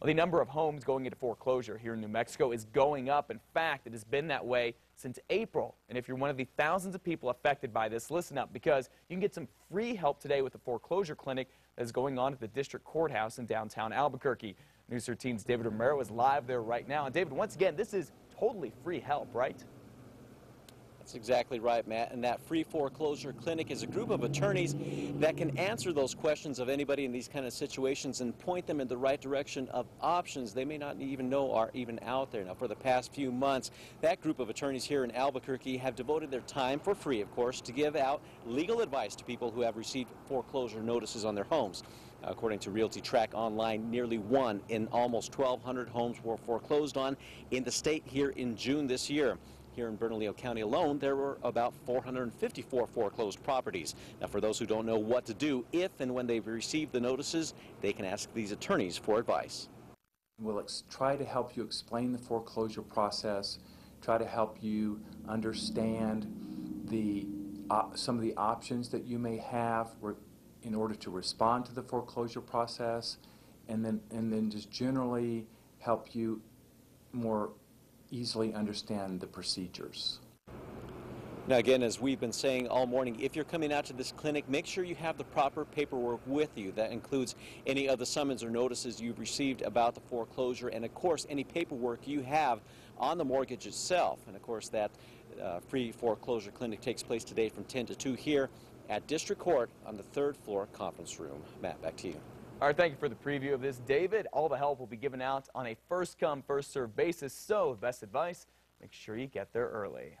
Well, the number of homes going into foreclosure here in New Mexico is going up. In fact, it has been that way since April. And if you're one of the thousands of people affected by this, listen up because you can get some free help today with the foreclosure clinic that is going on at the district courthouse in downtown Albuquerque. News 13's David Romero is live there right now. And David, once again, this is totally free help, right? That's exactly right, Matt. And that free foreclosure clinic is a group of attorneys that can answer those questions of anybody in these kind of situations and point them in the right direction of options they may not even know are even out there. Now, for the past few months, that group of attorneys here in Albuquerque have devoted their time for free, of course, to give out legal advice to people who have received foreclosure notices on their homes. According to RealtyTrac Online, nearly one in almost 1,200 homes were foreclosed on in the state here in June this year. Here in Bernalillo County alone, there were about 454 foreclosed properties. Now, for those who don't know what to do, if and when they've received the notices, they can ask these attorneys for advice. We'll try to help you explain the foreclosure process, try to help you understand the uh, some of the options that you may have in order to respond to the foreclosure process, and then and then just generally help you more easily understand the procedures. Now, again, as we've been saying all morning, if you're coming out to this clinic, make sure you have the proper paperwork with you. That includes any of the summons or notices you've received about the foreclosure, and of course, any paperwork you have on the mortgage itself. And of course, that uh, free foreclosure clinic takes place today from 10 to 2 here at District Court on the third floor conference room. Matt, back to you. All right, thank you for the preview of this. David, all the help will be given out on a first come, first served basis. So, best advice, make sure you get there early.